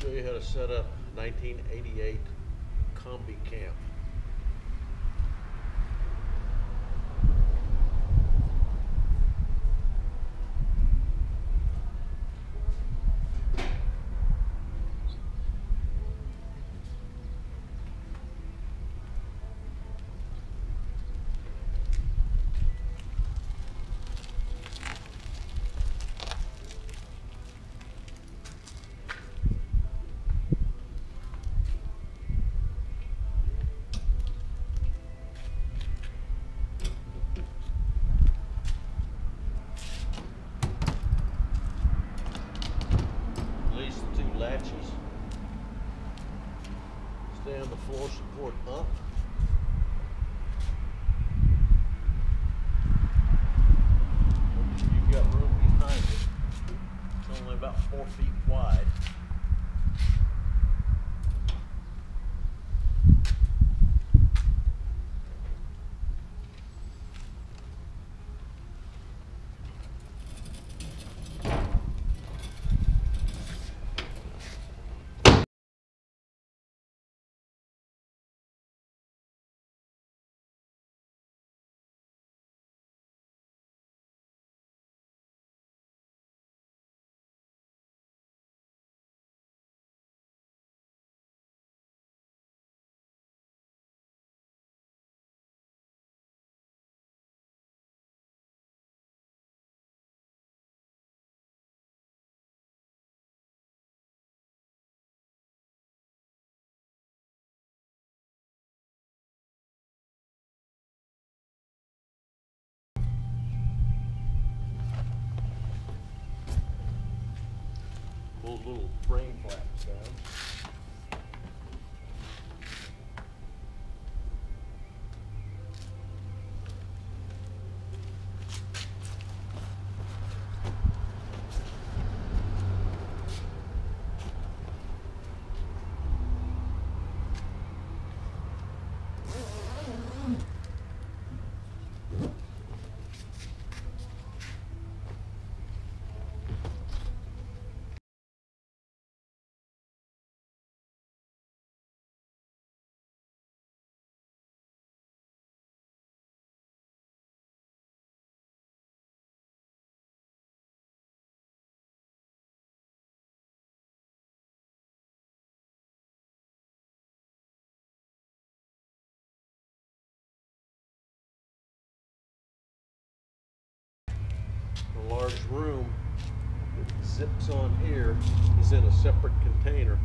show you how to set up 1988 combi camp. Release the two latches. Stand the floor support up. You've got room behind it. It's only about four feet wide. Pull the little frame flaps down. Large room that zips on here is in a separate container.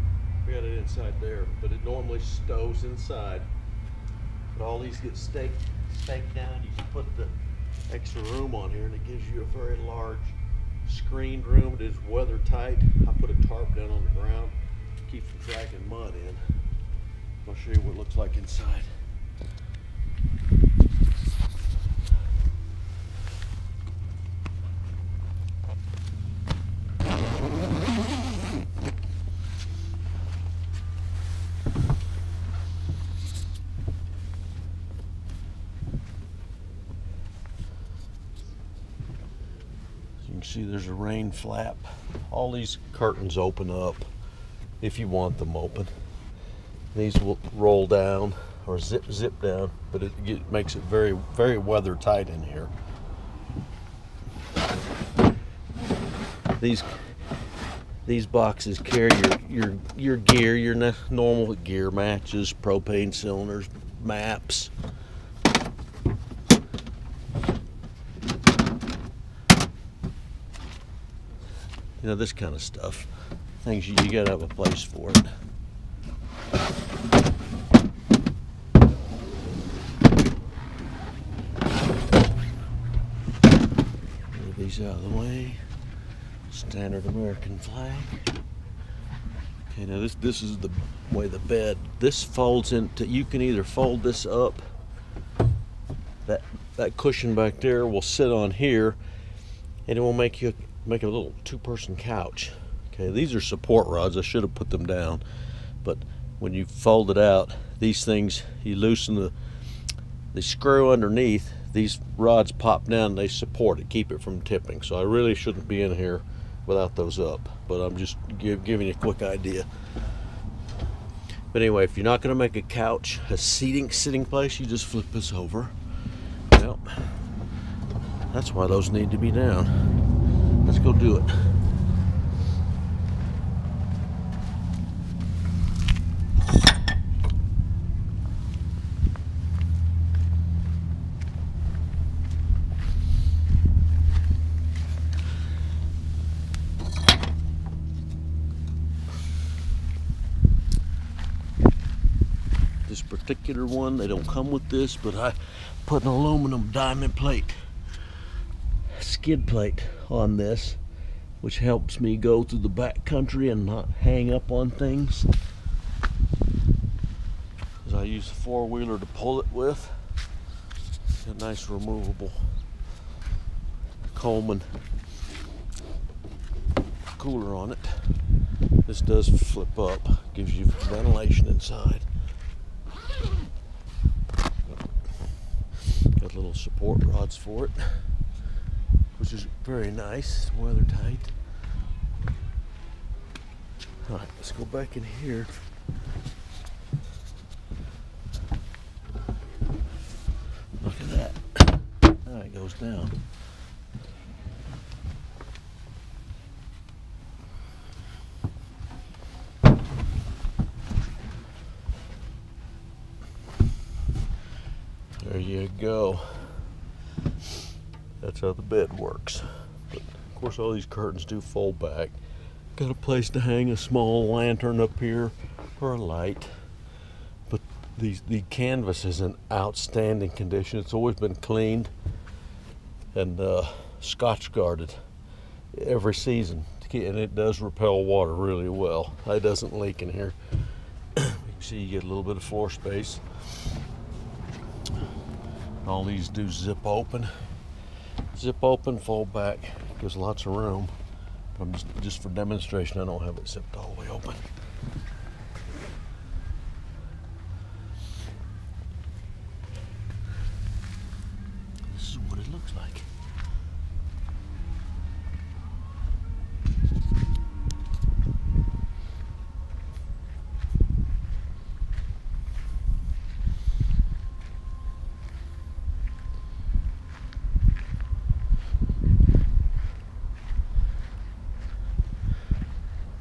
We got it inside there, but it normally stows inside. But all these get staked, staked down. You put the extra room on here, and it gives you a very large screened room. It is weather tight. I put a tarp down on the ground, keep from dragging mud in. I'll show you what it looks like inside. You can see there's a rain flap. All these curtains open up if you want them open. These will roll down or zip zip down, but it makes it very very weather tight in here. These these boxes carry your your your gear, your normal gear, matches, propane cylinders, maps. You know this kind of stuff. Things you, you gotta have a place for it. Move these out of the way. Standard American flag. Okay, now this this is the way the bed. This folds into. You can either fold this up. That that cushion back there will sit on here, and it will make you make a little two-person couch. Okay, these are support rods. I should have put them down, but when you fold it out, these things you loosen the the screw underneath. These rods pop down. They support it, keep it from tipping. So I really shouldn't be in here without those up. But I'm just give, giving you a quick idea. But anyway, if you're not going to make a couch a seating sitting place, you just flip this over. Well, that's why those need to be down. Let's go do it. this particular one. They don't come with this, but I put an aluminum diamond plate, skid plate on this, which helps me go through the back country and not hang up on things. As I use a four wheeler to pull it with. A nice removable Coleman cooler on it. This does flip up, gives you ventilation inside. Got little support rods for it, which is very nice, weather tight. All right, let's go back in here. Look at that. Now it goes down. There you go. That's how the bed works. But of course, all these curtains do fold back. Got a place to hang a small lantern up here or a light. But these the canvas is in outstanding condition. It's always been cleaned and uh, scotch guarded every season, and it does repel water really well. It doesn't leak in here. you can see you get a little bit of floor space. All these do zip open. Zip open, fold back, gives lots of room. I'm just, just for demonstration, I don't have it zipped all the way open. This is what it looks like.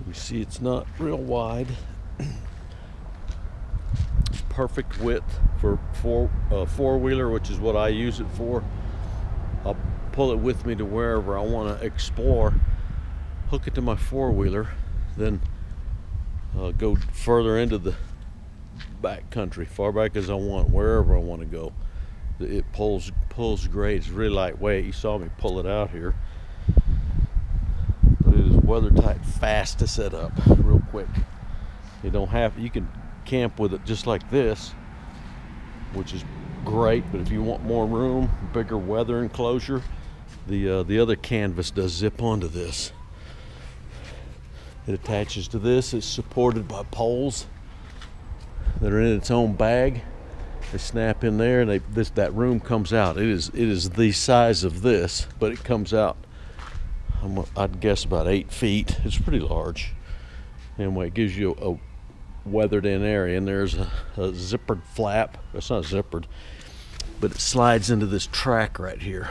You see it's not real wide. Perfect width for four uh, four wheeler, which is what I use it for. I'll pull it with me to wherever I want to explore. Hook it to my four wheeler, then uh, go further into the back country, far back as I want, wherever I want to go. It pulls pulls great. It's really lightweight. You saw me pull it out here weather tight, fast to set up, real quick. You don't have you can camp with it just like this, which is great. But if you want more room, bigger weather enclosure, the uh, the other canvas does zip onto this. It attaches to this. It's supported by poles that are in its own bag. They snap in there, and they, this that room comes out. It is it is the size of this, but it comes out I'm, I'd guess about eight feet. It's pretty large. Anyway, it gives you a, weathered in area, and there's a, a zippered flap. It's not zippered, but it slides into this track right here.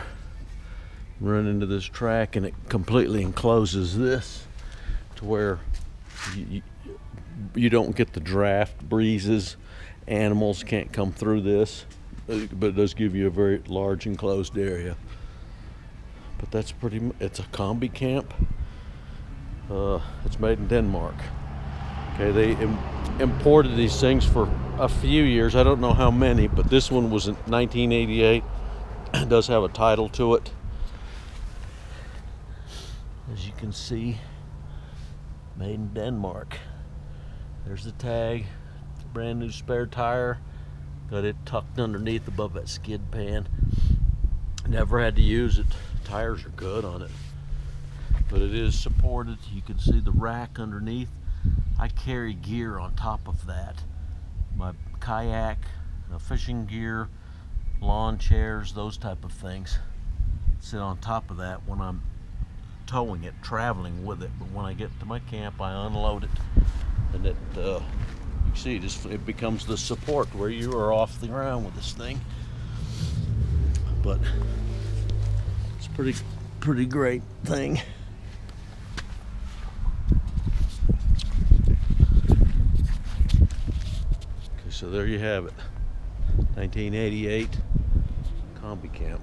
Run into this track, and it completely encloses this to where you, you, you don't get the draft breezes. Animals can't come through this, uh, but it does give you a very large enclosed area but that's pretty it's a combi camp. Uh, it's made in denmark. Okay they Im- imported these things for a few years. I don't know how many but this one was in 1988 it does have a title to it. As you can see made in denmark. There's the tag brand new spare tire. Got it tucked underneath above that skid pan. Never had to use it tires are good on it. But it is supported. You can see the rack underneath. I carry gear on top of that. My kayak, fishing gear, lawn chairs, those type of things sit on top of that when I'm towing it, traveling with it. But when I get to my camp, I unload it, and it uh, you see it, is, it becomes the support where you are off the ground with this thing. But pretty, pretty great thing. Okay, so there you have it. 1988 combi camp.